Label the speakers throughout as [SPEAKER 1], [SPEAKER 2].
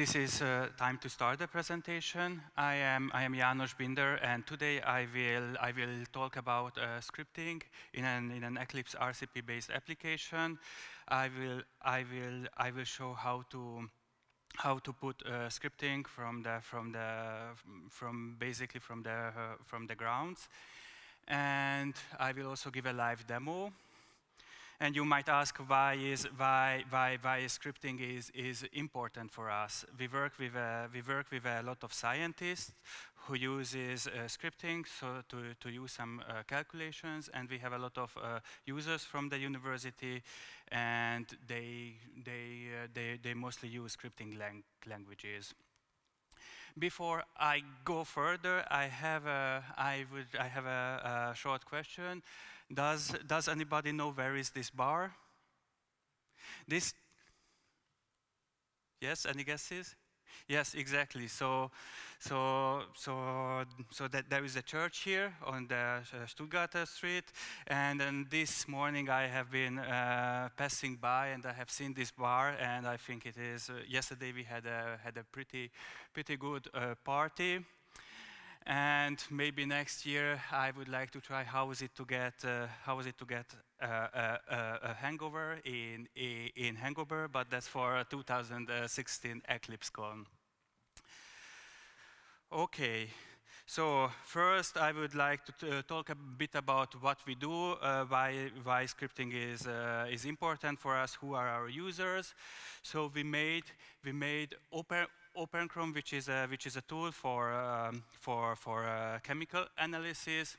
[SPEAKER 1] this is uh, time to start the presentation. I am, I am János Binder, and today I will, I will talk about uh, scripting in an, in an Eclipse RCP-based application. I will, I, will, I will show how to, how to put uh, scripting from the, from the, from basically from the, uh, from the grounds. And I will also give a live demo and you might ask why is why why why scripting is is important for us. We work with a, we work with a lot of scientists who uses uh, scripting so to to use some uh, calculations, and we have a lot of uh, users from the university, and they they uh, they they mostly use scripting lang languages. Before I go further, I have a, I would, I have a, a short question. Does, does anybody know where is this bar? This, yes, any guesses? Yes, exactly. So, so, so, so that there is a church here on the uh, Stuttgart Street, and then this morning I have been uh, passing by and I have seen this bar, and I think it is. Uh, yesterday we had a had a pretty pretty good uh, party. And maybe next year I would like to try how is it to get uh, how is it to get uh, a, a, a, hangover in in hangover, but that's for 2016 EclipseCon. Okay. So first, I would like to uh, talk a bit about what we do, uh, why, why scripting is, uh, is important for us, who are our users. So we made, we made open, OpenChrom, which is a, which is a tool for, um, for, for uh, chemical analysis.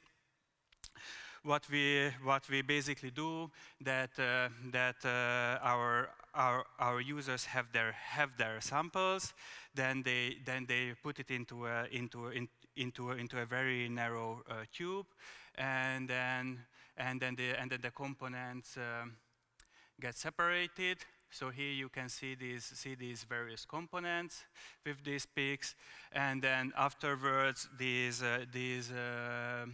[SPEAKER 1] What we, what we basically do that, uh, that uh, our, our, our users have their, have their samples, then they, then they put it into a, into, in, into, into a very narrow uh, tube, and then, and, then the, and then the components um, get separated, so here you can see these, see these various components with these peaks, and then afterwards these, uh, these, uh,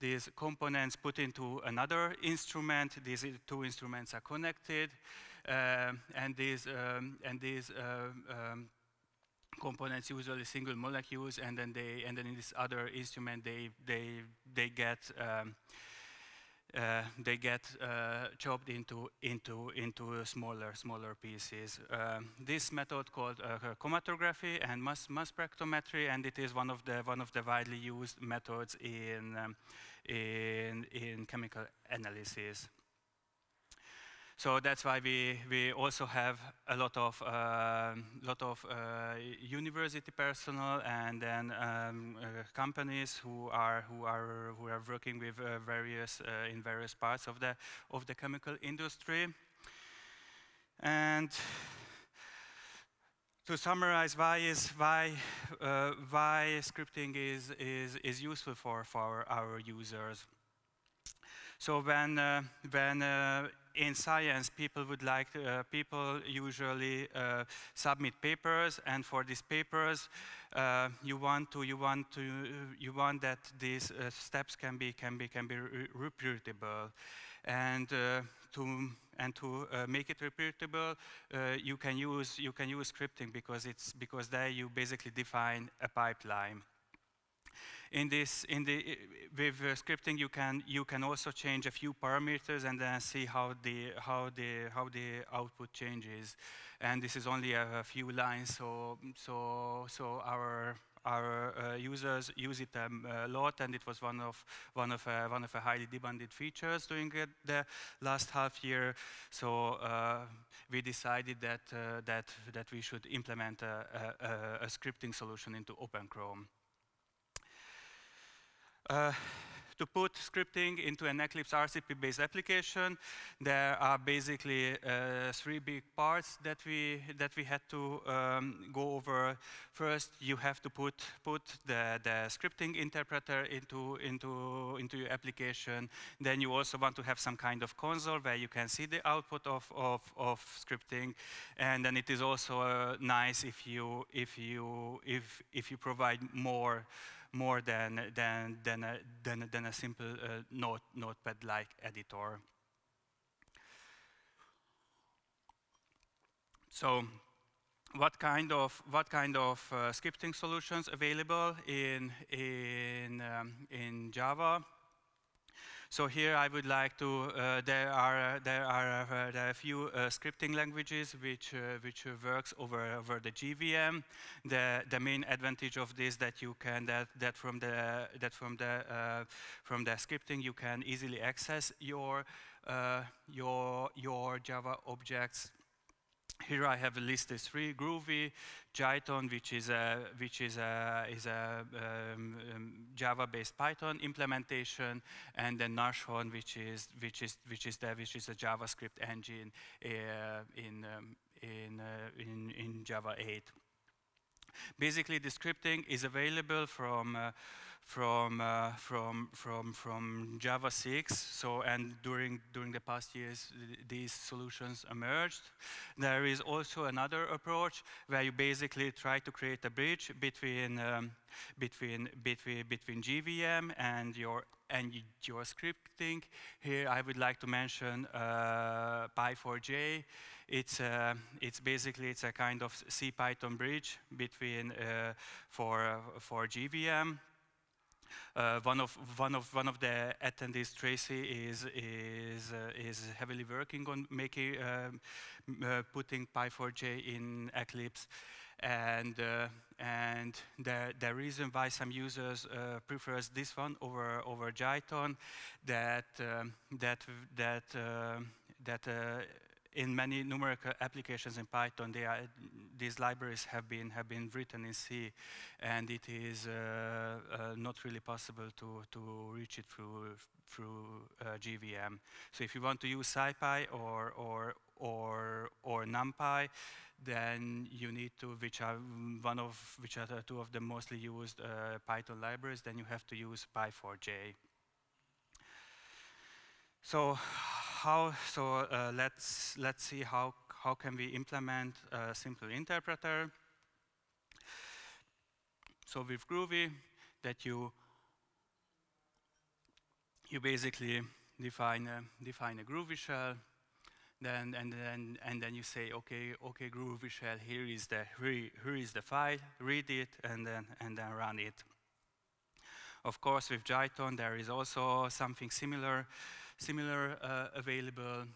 [SPEAKER 1] these components put into another instrument. These two instruments are connected, uh, and these, um, and these uh, um, components usually single molecules, and then they, and then in this other instrument they, they, they get um, uh, they get uh, chopped into into into smaller smaller pieces. Um, this method called uh, chromatography and mass, mass spectrometry, and it is one of the one of the widely used methods in um, in in chemical analysis. So that's why we, we also have a lot of, uh, lot of uh, university personnel and then um, uh, companies who are, who, are, who are working with uh, various, uh, in various parts of the, of the chemical industry. And to summarize why is why uh, why scripting is is is useful for for our users. So when uh, when uh, in science, people would like, to, uh, people usually uh, submit papers, and for these papers, uh, you want to, you want to, you want that these uh, steps can be, can be, can be re reproducible, and uh, to, and to uh, make it reproducible, you can use, you can use scripting because it's, because there you basically define a pipeline in this, in the, with uh, scripting, you can, you can also change a few parameters and then see how the, how the, how the output changes. And this is only a, a few lines, so, so, so our, our uh, users use it um, a lot, and it was one of one of uh, one of the highly demanded features during the last half year. So uh, we decided that uh, that that we should implement a, a, a scripting solution into Open OpenChrom. Uh, to put scripting into an Eclipse RCP-based application, there are basically uh, three big parts that we that we had to um, go over. First, you have to put put the, the scripting interpreter into into into your application. Then you also want to have some kind of console where you can see the output of of, of scripting, and then it is also uh, nice if you if you if if you provide more more than, than, than, a, than, than a simple uh, note, notepad-like editor. So what kind of what kind of uh, scripting solutions available in in um, in Java. So here I would like to. Uh, there are there are uh, there are a few uh, scripting languages which uh, which works over over the JVM. The the main advantage of this that you can that that from the that from the uh, from the scripting you can easily access your your your Java objects here I have a list: listed three: Groovy, Jython, which is a which is a is a um, um, Java-based Python implementation, and then Nashorn, which is which is which is the which is a JavaScript engine uh, in um, in, uh, in in Java 8. Basically, the scripting is available from uh, from uh, from from from Java 6. So and during during the past years, these solutions emerged. There is also another approach where you basically try to create a bridge between um, between between between JVM and your and your scripting. Here, I would like to mention uh, Py4J. It's uh, it's basically it's a kind of CPython bridge between uh, for uh, for JVM uh, one of one of one of the attendees, Tracy, is is uh, is heavily working on making um, uh, putting Py4J in Eclipse, and uh, and the the reason why some users uh, prefers this one over over Jython, that um, that that that in many numerical applications in Python, they are, these libraries have been have been written in C, and it is uh, uh, not really possible to to reach it through through uh, JVM. So if you want to use SciPy or or or or NumPy, then you need to, which are one of which are two of the mostly used uh, Python libraries. Then you have to use Py4J. So how, so uh, let's, let's see how, how can we implement a simple interpreter. So with Groovy, that you, you basically define a, define a Groovy shell, then and then and then you say, okay, okay, Groovy shell, here is the here, here is the file, read it, and then and then run it. Of course, with Jython, there is also something similar similar uh, available.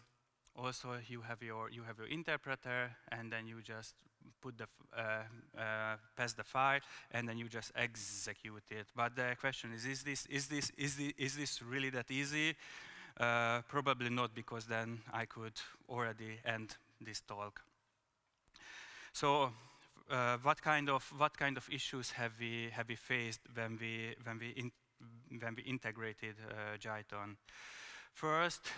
[SPEAKER 1] Also, you have your you have your interpreter, and then you just put the uh, uh, pass the file, and then you just execute it. But the question is: Is this is this is this, is this really that easy? Uh, probably not, because then I could already end this talk. So, uh, what kind of what kind of issues have we have we faced when we when we when we integrated uh, Jython? First,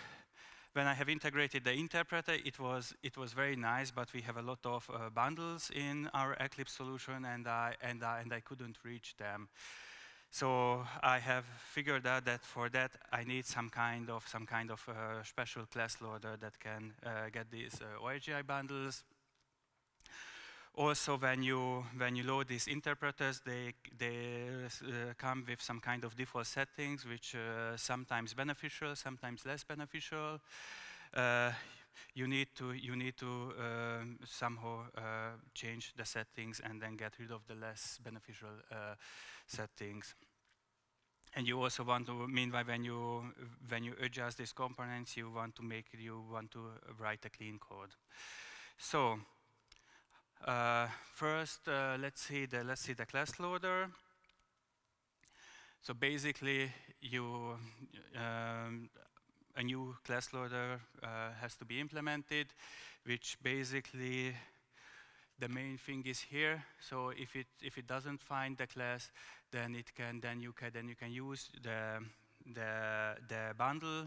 [SPEAKER 1] when I have integrated the interpreter, it was, it was very nice, but we have a lot of uh, bundles in our Eclipse solution, and I, and, I, and I couldn't reach them. So I have figured out that for that I need some kind of some kind of uh, special class loader that can uh, get these uh, bundles. Also, when you, when you load these interpreters, they, they uh, come with some kind of default settings, which uh, sometimes beneficial, sometimes less beneficial. Uh, you need to, you need to um, somehow uh, change the settings and then get rid of the less beneficial uh, settings. And you also want to, meanwhile, when you when you adjust these components, you want to make you want to write a clean code. So uh, first, uh, let's see the let's see the class loader. So basically, you um, a new class loader uh, has to be implemented, which basically the main thing is here. So if it if it doesn't find the class, then it can then you can then you can use the the the bundle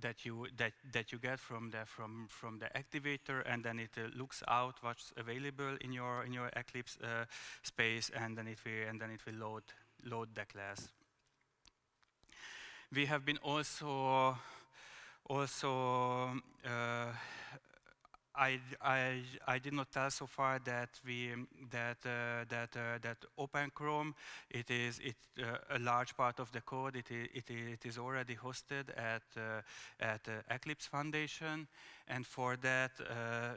[SPEAKER 1] that you that that you get from the from from the activator, and then it uh, looks out what's available in your in your Eclipse uh, space, and then it will and then it will load load the class. We have been also also uh, I, I, I did not tell so far that we that uh, that uh, that OpenChrom it is it uh, a large part of the code it is, it, it is already hosted at uh, at uh, Eclipse Foundation. And for that uh,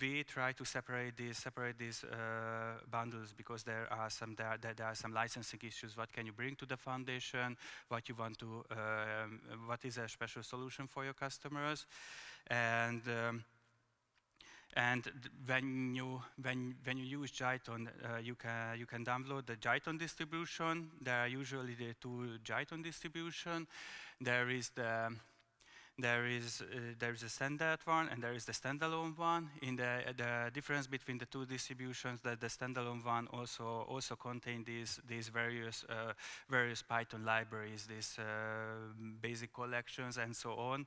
[SPEAKER 1] we try to separate these separate these bundles because there are some there, there are some licensing issues. What can you bring to the foundation? What you want to um, what is a special solution for your customers? And um, and when you when when you use Jython, uh, you can you can download the Jython distribution. There are usually the two Jython distribution. There is the there is uh, there is a standard one and there is the standalone one. In the the difference between the two distributions, that the standalone one also also contain these these various uh, various Python libraries, these uh, basic collections and so on,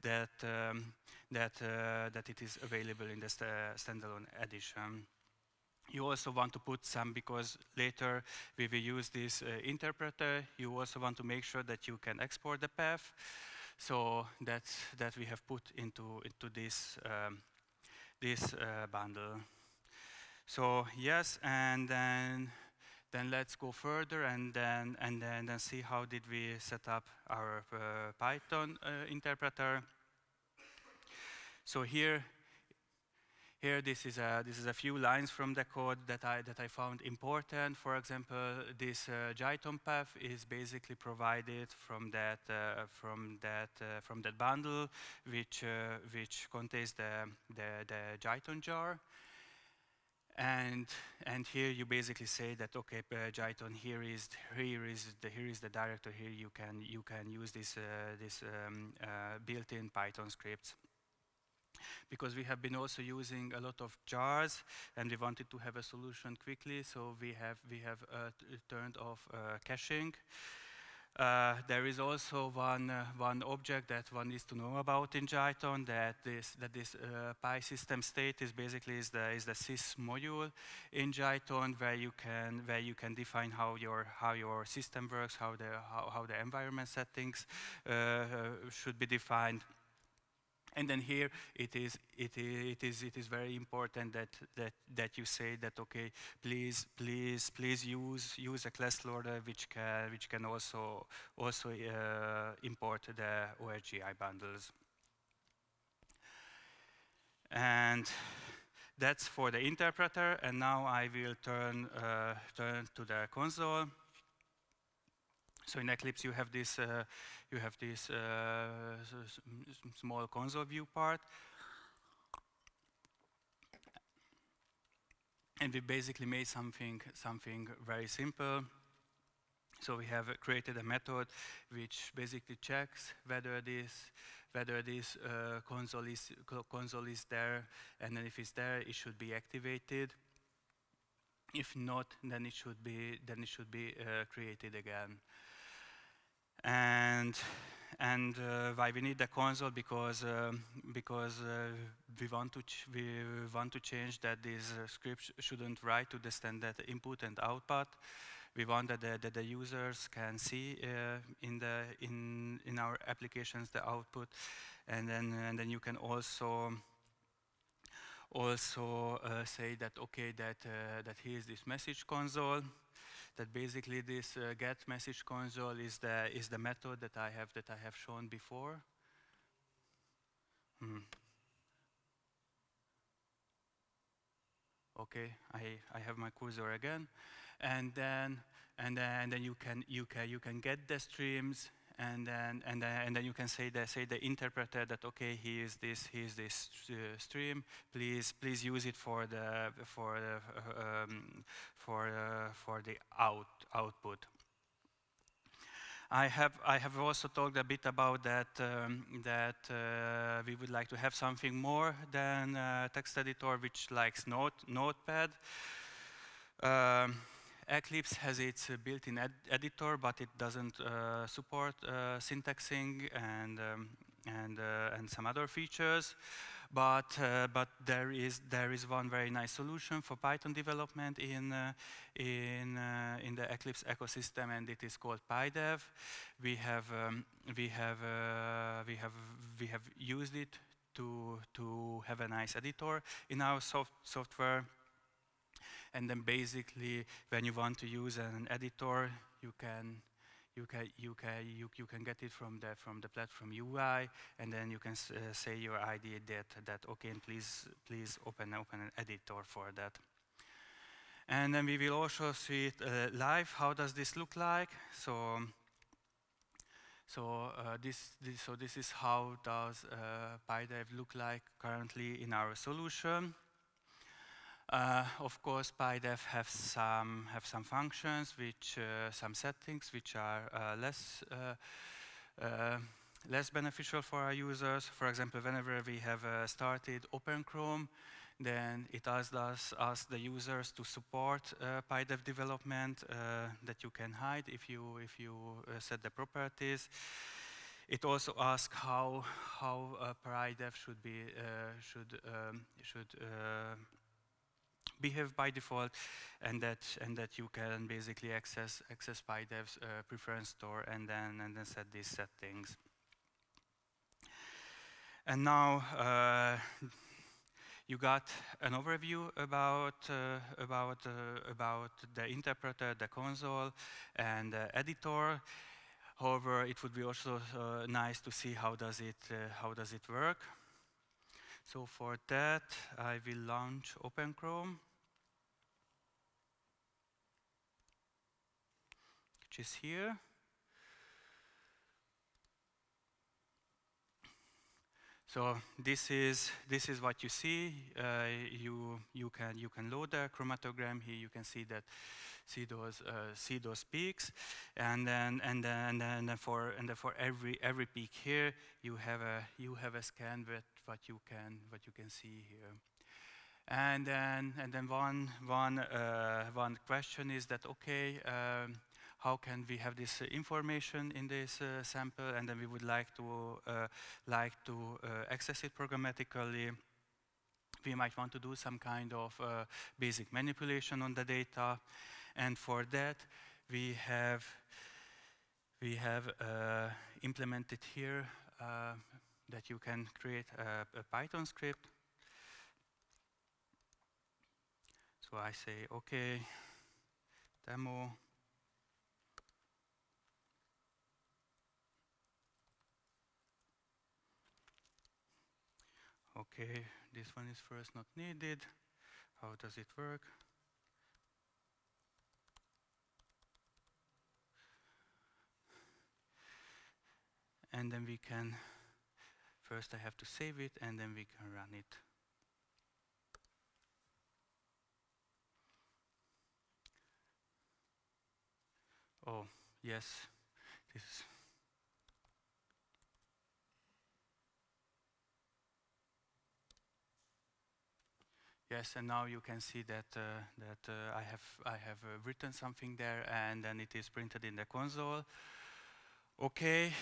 [SPEAKER 1] that um, that, uh, that it is available in the st standalone edition. You also want to put some, because later we will use this uh, interpreter, you also want to make sure that you can export the path. So that's, that we have put into, into this, um, this uh, bundle. So yes, and then then let's go further and then and then, then see how did we set up our uh, Python uh, interpreter. So here, here this is a this is a few lines from the code that I that I found important. For example, this uh, path is basically provided from that uh, from that uh, from that bundle, which uh, which contains the the, the Jython jar. And and here you basically say that okay, uh, Jython here is here is the here is the director. Here you can you can use this uh, this um, uh, built-in Python scripts because we have been also using a lot of jars and we wanted to have a solution quickly, so we have, we have uh, turned off uh, caching. Uh, there is also one, uh, one object that one needs to know about in Jython, that this, that this uh, PySystem state is basically is the, is the sys module in Jython where you can, where you can define how your, how your system works, how the, how, how the environment settings uh, should be defined. And then here it is, it is, it is, it is very important that, that, that you say that, okay, please, please, please use, use a class loader which can, which can also, also uh, import the OSGi bundles. And that's for the interpreter. And now I will turn, uh, turn to the console. So in Eclipse, you have this, uh, you have this uh, small console view part. And we basically made something, something very simple. So we have created a method which basically checks whether this whether this uh, console is console is there, and then if it's there, it should be activated. If not, then it should be then it should be uh, created again. And and uh, why we need the console because um, because uh, we want to we want to change that this uh, script shouldn't write to the standard input and output. We want that the, that the users can see uh, in the in in our applications the output, and then and then you can also also uh, say that okay that uh, that here's this message console that basically this uh, get message console is the is the method that I have that I have shown before. Hmm. Okay, I, I have my cursor again, and then and then and then you can you can you can get the streams and then and then and then you can say the say the interpreter that okay he is this he is this uh, stream. Please please use it for the for uh, um, for uh, for the out output. I have I have also talked a bit about that um, that uh, we would like to have something more than uh, text editor which likes note notepad. Um, Eclipse has its uh, built-in ed editor, but it doesn't uh, support uh, syntaxing and um, and and some other features. But but there is there is one very nice solution for Python development in in in the Eclipse ecosystem, and it is called PyDev. We have um, we have we have we have used it to, to have a nice editor in our soft software. And then basically, when you want to use an editor, you can you can you can you, you can get it from the from the platform UI, and then you can uh, say your ID that that okay, and please please open open an editor for that. And then we will also see it uh, live. How does this look like? So. So uh, this, this, so this is how does uh, PyDev look like currently in our solution. Uh, of course, PyDev have some have some functions, which uh, some settings which are uh, less uh, uh, less beneficial for our users. For example, whenever we have uh, started OpenChrom, then it asks us, asks the users to support PyDev development that you can hide if you if you set the properties. It also asks how how PyDev should be should um, should behave by default, and that and that you can basically access access PyDev's uh, preference store and then and then set these settings. And now uh, you got an overview about uh, about uh, about the interpreter, the console, and the editor. However, it would be also uh, nice to see how does it uh, how does it work. So for that, I will launch OpenChrom. Which is here. So this is this is what you see. Uh, you you can you can load the chromatogram here. You can see that see those uh, see those peaks, and then and then and then for and then for every every peak here you have a you have a scan with what you can what you can see here. And then and then one one uh, one question is that okay. Um, how can we have this uh, information in this uh, sample, and then we would like to uh, like to access it programmatically. We might want to do some kind of basic manipulation on the data, and for that we have we have uh, implemented here uh, that you can create a, a, Python script. So I say, okay, demo, Okay, this one is first not needed. How does it work? And then we can, first I have to save it and then we can run it. Oh, yes, this Yes, and now you can see that uh, that uh, I have I have uh, written something there, and then it is printed in the console. Okay,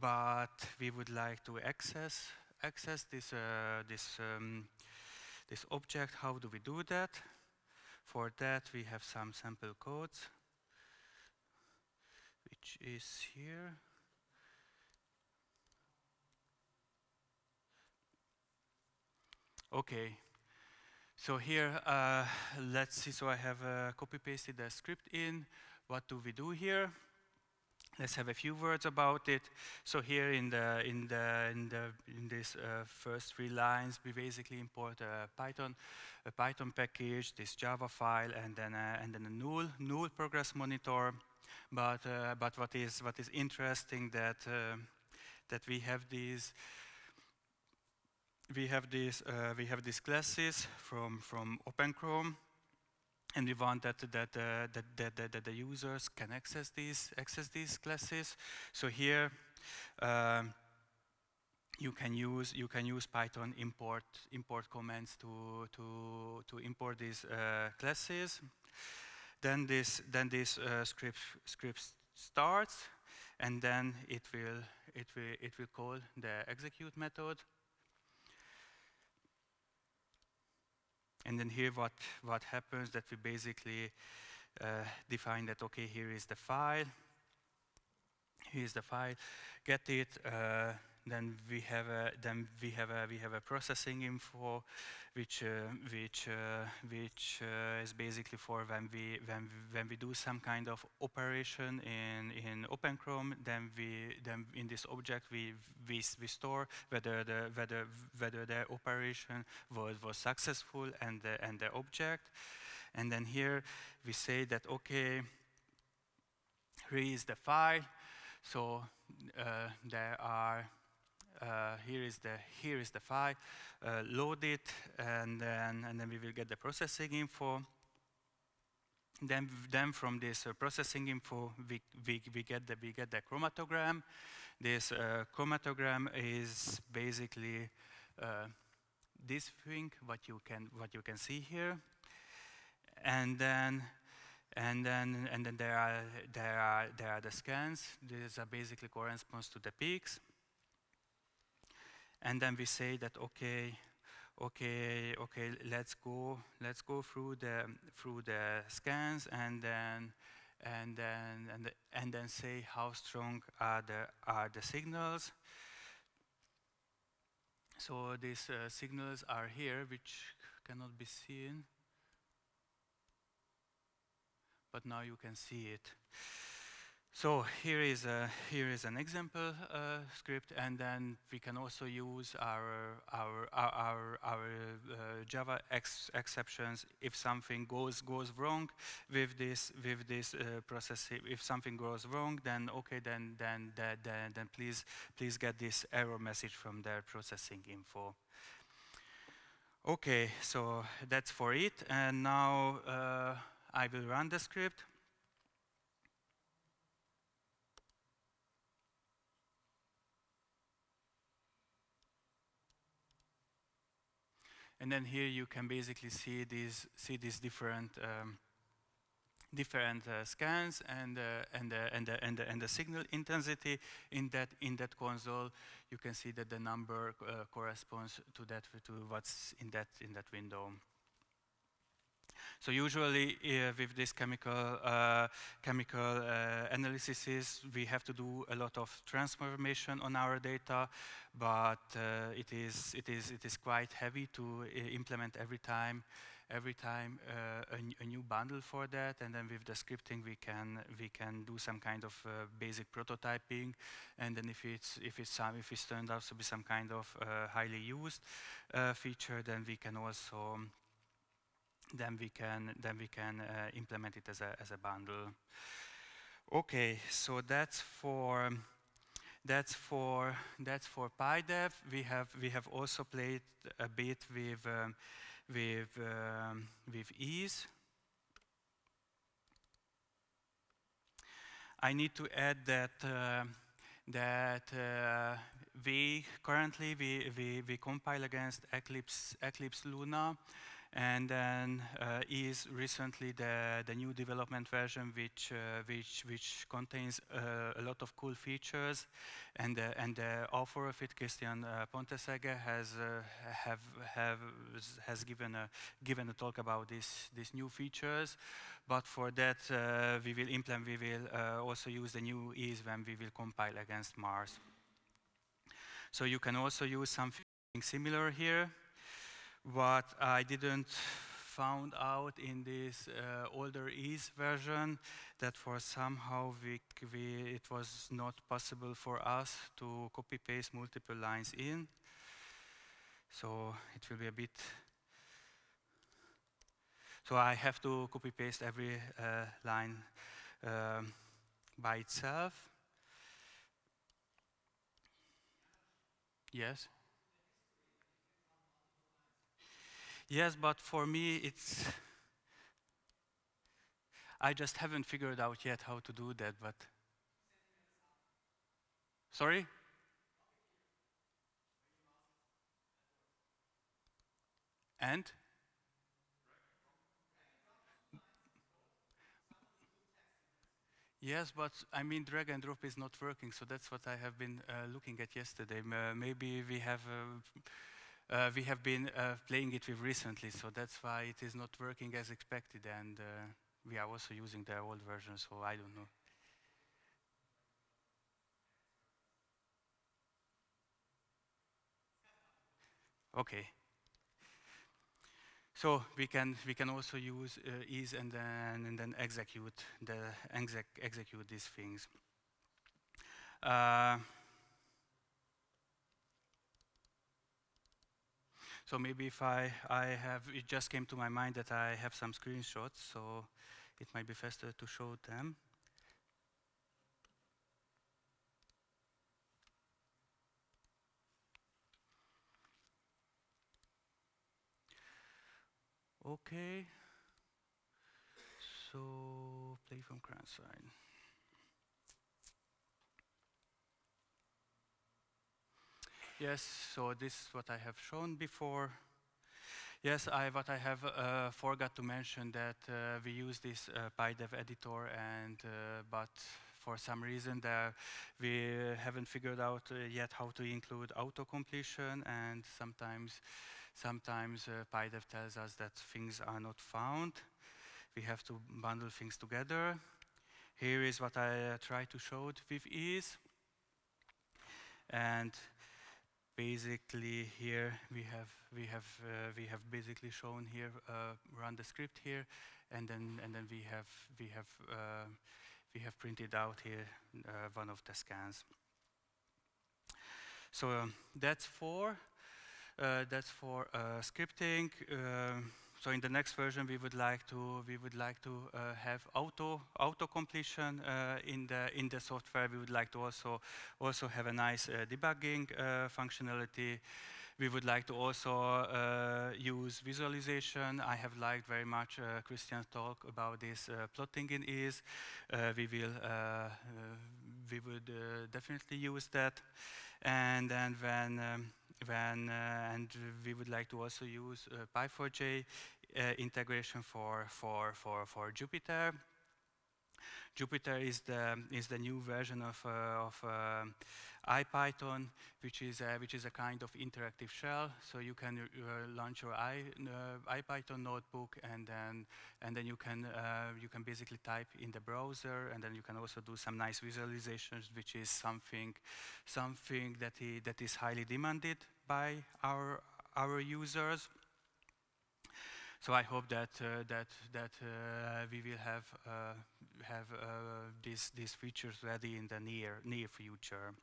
[SPEAKER 1] but we would like to access access this uh, this um, this object. How do we do that? For that, we have some sample codes, which is here. Okay. So here, uh, let's see, so I have uh, copy-pasted the script in. What do we do here? Let's have a few words about it. So here in the in the in the in this uh, first three lines, we basically import a Python a Python package, this Java file, and then a, and then a null null progress monitor. But uh, but what is what is interesting that uh, that we have these we have these uh, we have these classes from from OpenChrom, and we want that that, uh, that, that, that, that the users can access these access these classes. So here. Um, you can use you can use Python import import commands to to to import these uh, classes. Then this then this uh, script script starts, and then it will it will it will call the execute method, And then here what, what happens that we basically uh, define that, okay, here is the file, here's the file, get it, uh, then we have a then we have a we have a processing info, which uh, which uh, which uh, is basically for when we when when we do some kind of operation in in OpenChrom, then we then in this object we we, we store whether the whether whether the operation was was successful and the and the object, and then here we say that okay, here is the file, so uh, there are uh, here is the here is the file. Uh, load it, and then and then we will get the processing info. Then then from this uh, processing info, we, we we get the we get the chromatogram. This uh, chromatogram is basically uh, this thing what you can what you can see here, and then and then, and then there are, there are, there are the scans. These are basically corresponds to the peaks. And then we say that, okay, okay, okay, let's go, let's go through the, through the scans and then, and then, and, and then say how strong are the, are the signals. So these uh, signals are here, which cannot be seen but now you can see it. So here is, a, here is an example uh, script, and then we can also use our, our, our, our, our uh, Java ex exceptions if something goes, goes wrong with this, with this uh, process. If something goes wrong, then okay, then, then, then, then, then please, please get this error message from their processing info. Okay, so that's for it, and now uh, I will run the script. And then here you can basically see these see these different um, different uh, scans and uh, and, uh, and, and, and the signal intensity in that in that console. You can see that the number uh, corresponds to that to what's in that in that window. So usually uh, with this chemical, uh, chemical uh, analysis, we have to do a lot of transformation on our data, but uh, it, is, it, is, it is quite heavy to uh, implement every time every time uh, a, a, new bundle for that, and then with the scripting we can we can do some kind of uh, basic prototyping, and then if it's if it's some if it's turned out to be some kind of uh, highly used feature, then we can also then we can then we can uh, implement it as a as a bundle. Okay, so that's for that's for that's for PyDev. We have we have also played a bit with um, with um, with EASE. I need to add that uh, that uh, we currently we, we, we compile against Eclipse Eclipse Luna and then uh, EASE recently the, the new development version which, uh, which, which contains uh, a lot of cool features and, uh, and the author of it, Christian uh, Pontesegger, has, uh, have, have, has given, a, given a talk about this, these new features. But for that, we will implement, we will also use the new EASE when we will compile against Mars. So you can also use something similar here what I didn't found out in this uh, older EASE version that for somehow we, we, it was not possible for us to copy paste multiple lines in. So it will be a bit. So I have to copy paste every uh, line um, by itself. Yes. Yes, but for me, it's. I just haven't figured out yet how to do that, but. Sorry? And? Yes, but I mean, drag and drop is not working, so that's what I have been uh, looking at yesterday. Maybe we have. Uh, uh, we have been uh, playing it with recently, so that's why it is not working as expected, and uh, we are also using the old version, so I don't know. Okay. So we can we can also use uh, EASE and then and then execute the exec execute these things. So maybe if I I have it just came to my mind that I have some screenshots, so it might be faster to show them. Okay. So play from current side. Yes, so this is what I have shown before. Yes, I, what I have uh, forgot to mention that uh, we use this uh, PyDev editor, and uh, but for some reason that we haven't figured out uh, yet how to include auto completion, and sometimes Sometimes uh, PyDev tells us that things are not found. We have to bundle things together. Here is what I try to show it with EASE. And basically here we have we have uh, we have basically shown here uh, run the script here and then and then we have we have uh, we have printed out here uh, one of the scans so um, that's for uh, that's for uh, scripting. Uh, so in the next version, we would like to we would like to have auto auto completion in the in the software. We would like to also also have a nice debugging functionality. We would like to also uh, use visualization. I have liked very much uh, Christian's talk about this uh, plotting in EASE. we will we would definitely use that. And then when um, when, uh, and we would like to also use uh, Py4J uh, integration for, for, for, for Jupyter. Jupyter is the is the new version of uh, of uh, IPython, which is a, which is a kind of interactive shell. So you can uh, launch your I, IPython notebook, and then and then you can you can basically type in the browser, and then you can also do some nice visualizations, which is something something that he, that is highly demanded by our, our users. So I hope that uh, that that uh, we will have uh, have uh, these these features ready in the near near future.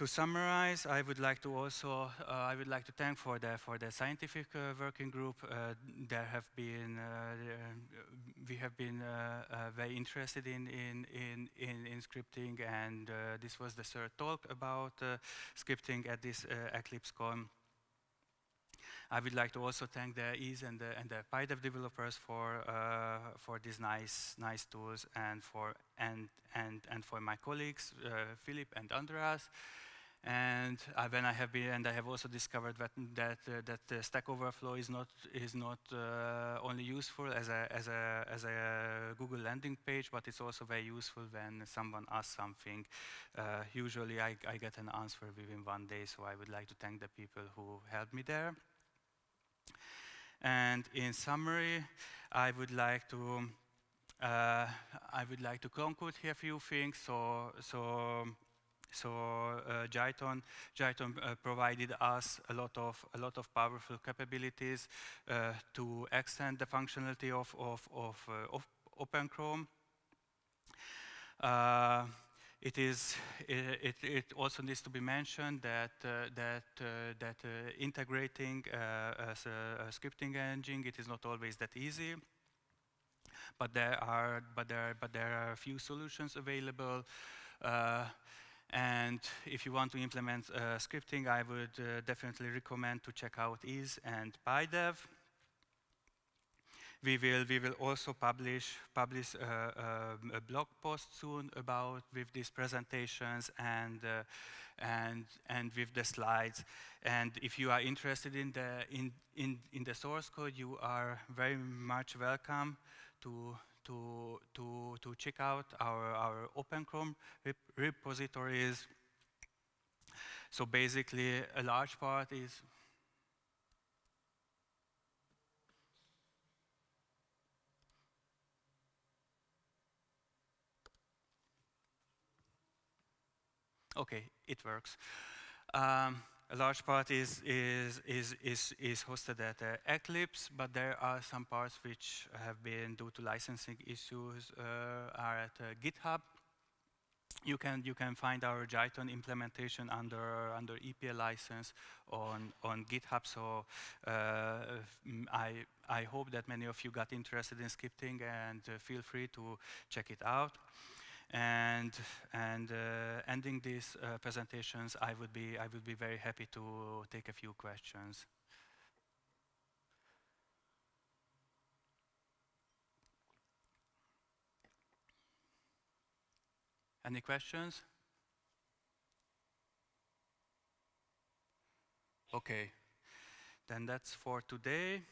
[SPEAKER 1] To summarize, I would like to also uh, I would like to thank for the for the scientific uh, working group. Uh, there have been uh, we have been uh, very interested in in in in, in scripting, and this was the third talk about scripting at this EclipseCon. I would like to also thank the EASE and the, and the PyDev developers for uh, for these nice nice tools and for and and and for my colleagues uh, Philip and Andreas and uh, when I have been, and I have also discovered that that uh, that Stack Overflow is not is not uh, only useful as a as a as a Google landing page, but it's also very useful when someone asks something. Uh, usually, I, I get an answer within one day, so I would like to thank the people who helped me there. And in summary, I would like to uh, I would like to conclude here a few things. So so. So uh, Jython, Jython uh, provided us a lot of a lot of powerful capabilities uh, to extend the functionality of of of, uh, of OpenChrom. Uh, it is it, it, also needs to be mentioned that uh, that that integrating a, a scripting engine it is not always that easy but there are but there but there are a few solutions available uh, and if you want to implement uh, scripting, I would uh, definitely recommend to check out EASE and PyDev. We will, we will also publish, publish uh, um, a blog post soon about with these presentations and, uh, and, and with the slides. And if you are interested in the, in, in, in the source code, you are very much welcome to to, to, to check out our, our OpenChrom rep repositories. So basically, a large part is Okay, it works. Um, a large part is, is, is, is, is hosted at uh, Eclipse, but there are some parts which have been, due to licensing issues, uh, are at uh, GitHub. You can, you can find our Jython implementation under, under EPL license on, on GitHub, so uh, I, I hope that many of you got interested in scripting and uh, feel free to check it out. And, and uh, ending these uh, presentations, I would, be, I would be very happy to take a few questions. Any questions? Okay, then that's for today.